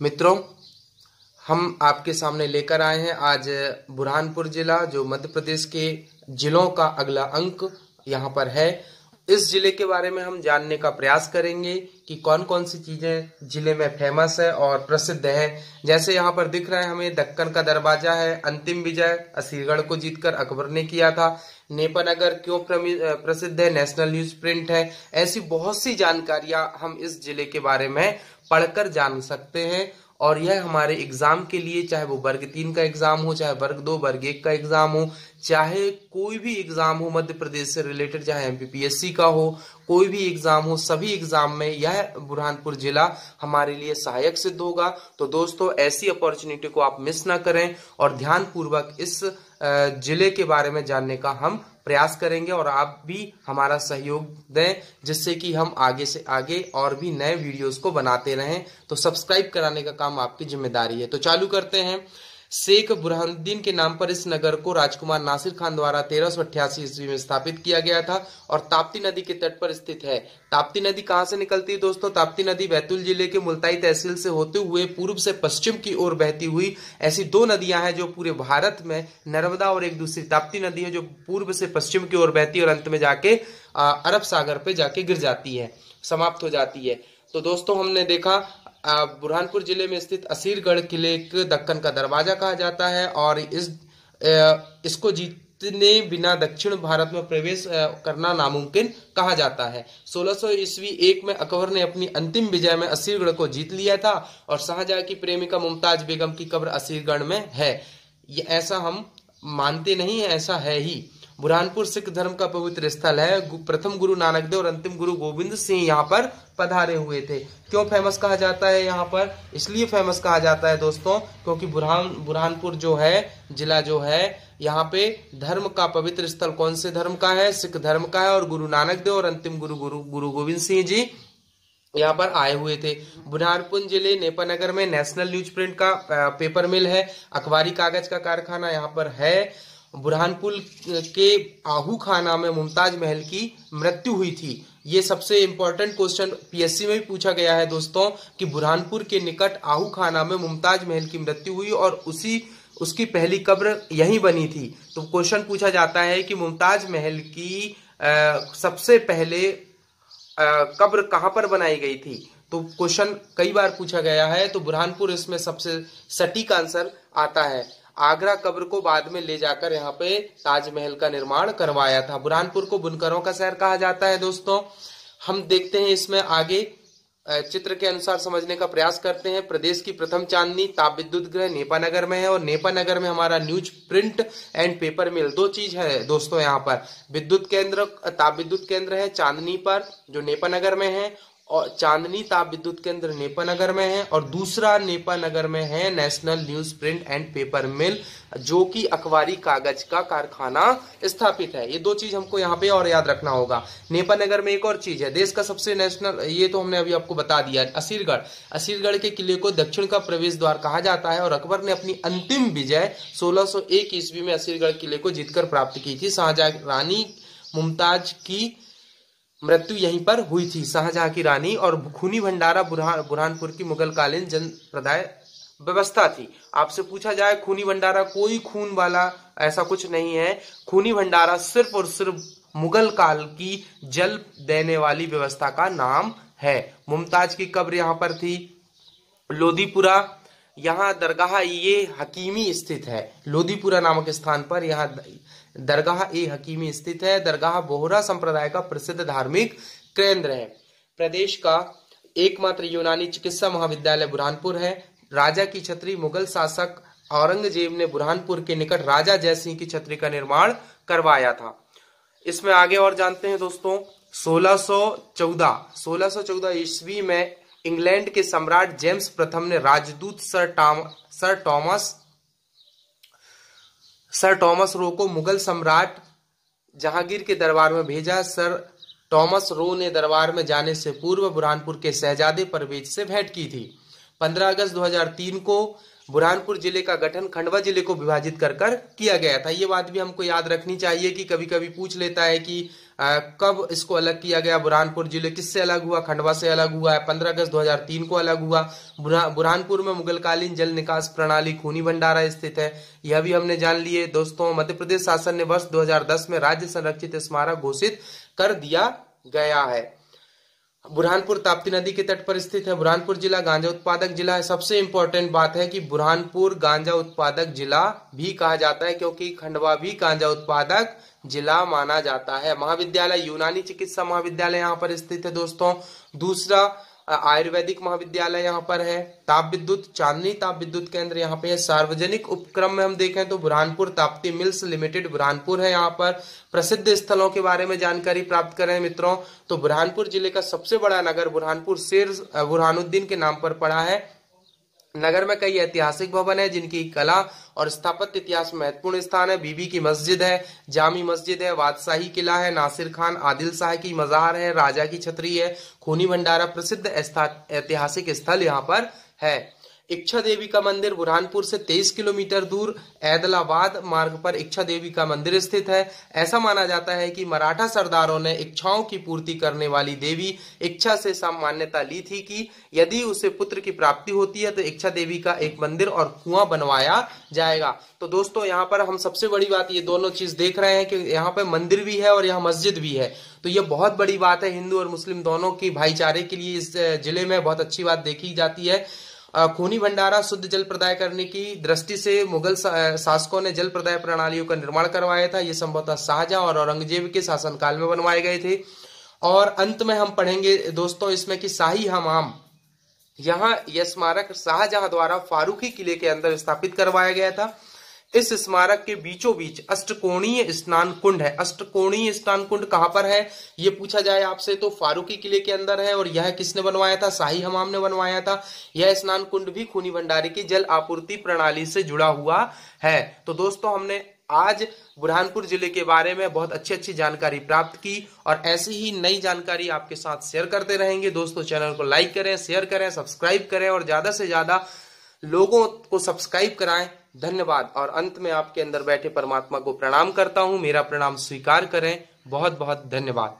मित्रों, हम आपके सामने लेकर आए हैं आज बुरहानपुर जिला, जो मध्य प्रदेश के जिलों का अगला अंक यहाँ पर है। इस ज़िले के बारे में हम जानने का प्रयास करेंगे कि कौन कौन सी चीज़ें ज़िले में फ़ेमस है और प्रसिद्ध है। जैसे यहाँ पर दिख रहा है हमें, दक्कन का दरवाज़ा है, अंतिम विजय असीरगढ़ को जीतकर अकबर ने किया था। नेपानगर क्यों प्रसिद्ध है, नेशनल न्यूज़ प्रिंट है। ऐसी बहुत सी जानकारियाँ हम इस ज़िले के बारे में पढ़कर जान सकते हैं और यह हमारे एग्ज़ाम के लिए, चाहे वो वर्ग तीन का एग्ज़ाम हो, चाहे वर्ग दो, वर्ग एक का एग्ज़ाम हो, चाहे कोई भी एग्ज़ाम हो, मध्य प्रदेश से रिलेटेड, चाहे एमपीपीएससी का हो, कोई भी एग्ज़ाम हो, सभी एग्ज़ाम में यह बुरहानपुर जिला हमारे लिए सहायक सिद्ध होगा। तो दोस्तों, ऐसी अपॉर्चुनिटी को आप मिस ना करें और ध्यान पूर्वक इस ज़िले के बारे में जानने का हम प्रयास करेंगे और आप भी हमारा सहयोग दें, जिससे कि हम आगे से आगे और भी नए वीडियोस को बनाते रहें। तो सब्सक्राइब कराने का काम आपकी ज़िम्मेदारी है। तो चालू करते हैं। शेख बुरहानुद्दीन के नाम पर इस नगर को राजकुमार नासिर खान द्वारा तेरह सौ अठासी ईस्वी में स्थापित किया गया था और ताप्ती नदी के तट पर स्थित है। ताप्ती नदी कहाँ से निकलती है दोस्तों? ताप्ती नदी बैतूल ज़िले के मुल्ताई तहसील से होते हुए पूर्व से पश्चिम की ओर बहती हुई ऐसी दो नदियाँ हैं जो पूरे भारत में नर्मदा और एक दूसरी ताप्ती नदी है जो पूर्व से पश्चिम की ओर बहती है और अंत में जाके अरब सागर पे जाके गिर जाती है, समाप्त हो जाती है। तो दोस्तों हमने देखा बुरहानपुर ज़िले में स्थित असीरगढ़ किले के दक्कन का दरवाज़ा कहा जाता है और इस इसको जीतने बिना दक्षिण भारत में प्रवेश करना नामुमकिन कहा जाता है। 1600 ईस्वी एक में अकबर ने अपनी अंतिम विजय में असीरगढ़ को जीत लिया था और शाहजहां की प्रेमिका मुमताज़ बेगम की कब्र असीरगढ़ में है। ये ऐसा हम मानते नहीं है, ऐसा है ही। बुरहानपुर सिख धर्म का पवित्र स्थल है। प्रथम गुरु नानक देव और अंतिम गुरु गोविंद सिंह यहाँ पर पधारे हुए थे। क्यों फ़ेमस कहा जाता है यहाँ पर? इसलिए फ़ेमस कहा जाता है दोस्तों, क्योंकि बुरहान बुरहानपुर जो है, जिला जो है, यहाँ पे धर्म का पवित्र स्थल कौन से धर्म का है? सिख धर्म का है और गुरु नानक देव और अंतिम गुरु गुरु गुरु गोविंद सिंह जी यहाँ पर आए हुए थे। बुरहानपुर ज़िले नेपानगर में नेशनल न्यूज़ प्रिंट का पेपर मिल है। अखबारी कागज़ का कारखाना यहाँ पर है। बुरहानपुर के आहू खाना में मुमताज़ महल की मृत्यु हुई थी। ये सबसे इंपॉर्टेंट क्वेश्चन पीएससी में भी पूछा गया है दोस्तों कि बुरहानपुर के निकट आहू खाना में मुमताज़ महल की मृत्यु हुई और उसी उसकी पहली कब्र यहीं बनी थी। तो क्वेश्चन पूछा जाता है कि मुमताज़ महल की आ, सबसे पहले कब्र कहाँ पर बनाई गई थी? तो क्वेश्चन कई बार पूछा गया है तो बुरहानपुर इसमें सबसे सटीक आंसर आता है। आगरा कब्र को बाद में ले जाकर यहाँ पे ताजमहल का निर्माण करवाया था। बुरहानपुर को बुनकरों का शहर कहा जाता है दोस्तों। हम देखते हैं इसमें आगे चित्र के अनुसार समझने का प्रयास करते हैं। प्रदेश की प्रथम चांदनी ताप विद्युत गृह नेपानगर में है और नेपानगर में हमारा newsprint and paper mill. दो चीज़ है दोस्तों यहाँ पर। विद्युत केंद्र, ताप विद्युत केंद्र है चांदनी पर, जो नेपानगर में है और चांदनी ताप विद्युत केंद्र नेपानगर में है और दूसरा नेपानगर में है national newsprint and paper mill, जो कि अखबारी कागज़ का कारखाना स्थापित है। ये दो चीज़ हमको यहाँ पे और याद रखना होगा। नेपानगर में एक और चीज़ है, देश का सबसे नेशनल, ये तो हमने अभी आपको बता दिया, असीरगढ़। असीरगढ़ के किले को दक्षिण का प्रवेश द्वार कहा जाता है और अकबर ने अपनी अंतिम विजय सोलह ईस्वी में असीरगढ़ किले को जीतकर प्राप्त की थी। शाहजहां रानी मुमताज़ की मृत्यु यहीं पर हुई थी। शाहजहां की रानी और खूनी भंडारा बुरहान बुरहानपुर की मुगल कालीन जन प्रदाय व्यवस्था थी। आपसे पूछा जाए, खूनी भंडारा कोई खून वाला ऐसा कुछ नहीं है। खूनी भंडारा सिर्फ़ और सिर्फ़ मुगल काल की जल देने वाली व्यवस्था का नाम है। मुमताज़ की कब्र यहाँ पर थी। लोधीपुरा यहाँ दरगाह ये हकीमी स्थित है। लोधीपुरा नामक स्थान पर यहाँ दरगाह ए हकीमी स्थित है। दरगाह बोहरा संप्रदाय का प्रसिद्ध धार्मिक केंद्र है। प्रदेश का एकमात्र यूनानी चिकित्सा महाविद्यालय बुरहानपुर है। राजा की छतरी मुगल शासक औरंगज़ेब ने बुरहानपुर के निकट राजा जयसिंह की छतरी का निर्माण करवाया था। इसमें आगे और जानते हैं दोस्तों 1614 1614 ईस्वी में इंग्लैंड के सम्राट जेम्स प्रथम ने राजदूत sir Tom, sir Thomas sir Thomas Roe को मुगल सम्राट जहांगीर के दरबार में भेजा। सर टॉमस रो ने दरबार में जाने से पूर्व बुरहानपुर के शहजादे परवेज से भेंट की थी। 15 अगस्त 2003 को बुरहानपुर ज़िले का गठन खंडवा ज़िले को विभाजित कर कर किया गया था। ये बात भी हमको याद रखनी चाहिए कि कभी कभी पूछ लेता है कि आ, कब इसको अलग किया गया बुरहानपुर ज़िले किससे अलग हुआ खंडवा से अलग हुआ है पंद्रह अगस्त 2003 को अलग हुआ। बुरहानपुर में मुगलकालीन जल निकास प्रणाली खूनी भंडारा स्थित है। यह भी हमने जान लिए। दोस्तों मध्य प्रदेश शासन ने वर्ष 2010 में राज्य संरक्षित स्मारक घोषित कर दिया गया है। बुरहानपुर ताप्ती नदी के तट पर स्थित है। बुरहानपुर जिला गांजा उत्पादक जिला है। सबसे इंपॉर्टेंट बात है कि बुरहानपुर गांजा उत्पादक जिला भी कहा जाता है, क्योंकि खंडवा भी गांजा उत्पादक जिला माना जाता है। महाविद्यालय, यूनानी चिकित्सा महाविद्यालय यहाँ पर स्थित है। दोस्तों, दूसरा आयुर्वेदिक महाविद्यालय यहाँ पर है, ताप विद्युत, चांदनी ताप विद्युत केंद्र यहाँ पे है, सार्वजनिक उपक्रम में हम देखें तो बुरहानपुर ताप्ती मिल्स लिमिटेड बुरहानपुर है यहाँ पर। प्रसिद्ध स्थलों के बारे में जानकारी प्राप्त करें मित्रों तो बुरहानपुर ज़िले का सबसे बड़ा नगर बुरहानपुर, शेर बुरहानुद्दीन के नाम पर पड़ा है। नगर में कई ऐतिहासिक भवन है, जिनकी कला और स्थापत्य इतिहास महत्वपूर्ण स्थान है। बीबी की मस्जिद है, जामी मस्जिद है वादशाही किला है, नासिर खान, आदिल शाह की मजार है, राजा की छतरी है, खूनी भंडारा प्रसिद्ध ऐतिहासिक स्थल यहाँ पर है। इच्छा देवी का मंदिर बुरहानपुर से 23 किलोमीटर दूर ऐदलाबाद मार्ग पर इच्छा देवी का मंदिर स्थित है। ऐसा माना जाता है कि मराठा सरदारों ने इच्छाओं की पूर्ति करने वाली देवी इच्छा से सामान्यता ली थी कि यदि उसे पुत्र की प्राप्ति होती है तो इच्छा देवी का एक मंदिर और कुआँ बनवाया जाएगा। तो दोस्तों, यहाँ पर हम सबसे बड़ी बात, ये दोनों चीज़ देख रहे हैं कि यहाँ पर मंदिर भी है और यहाँ मस्जिद भी है। तो ये बहुत बड़ी बात है, हिंदू और मुस्लिम दोनों की भाईचारे के लिए इस ज़िले में बहुत अच्छी बात देखी जाती है। खूनी भंडारा शुद्ध जल प्रदाय करने की दृष्टि से मुगल शासकों ने जल प्रदाय प्रणालियों का निर्माण करवाया था। ये संभवतः शाहजहां और औरंगज़ेब के शासनकाल में बनवाए गए थे। और अंत में हम पढ़ेंगे दोस्तों इसमें कि शाही हमाम, यहाँ यह स्मारक शाहजहां द्वारा फारूखी किले के अंदर स्थापित करवाया गया था। इस स्मारक के बीचों बीच अष्टकोणीय स्नान कुंड है। अष्टकोणीय स्नान कुंड कहाँ पर है? ये पूछा जाए आपसे तो फारूकी किले के अंदर है और यह किसने बनवाया था? शाही हमाम ने बनवाया था। यह स्नान कुंड भी खूनी भंडारी की जल आपूर्ति प्रणाली से जुड़ा हुआ है। तो दोस्तों, हमने आज बुरहानपुर ज़िले के बारे में बहुत अच्छी अच्छी जानकारी प्राप्त की और ऐसी ही नई जानकारी आपके साथ शेयर करते रहेंगे। दोस्तों, चैनल को लाइक करें, शेयर करें, सब्सक्राइब करें और ज़्यादा से ज़्यादा लोगों को सब्सक्राइब कराएँ। धन्यवाद। और अंत में आपके अंदर बैठे परमात्मा को प्रणाम करता हूँ। मेरा प्रणाम स्वीकार करें। बहुत बहुत धन्यवाद।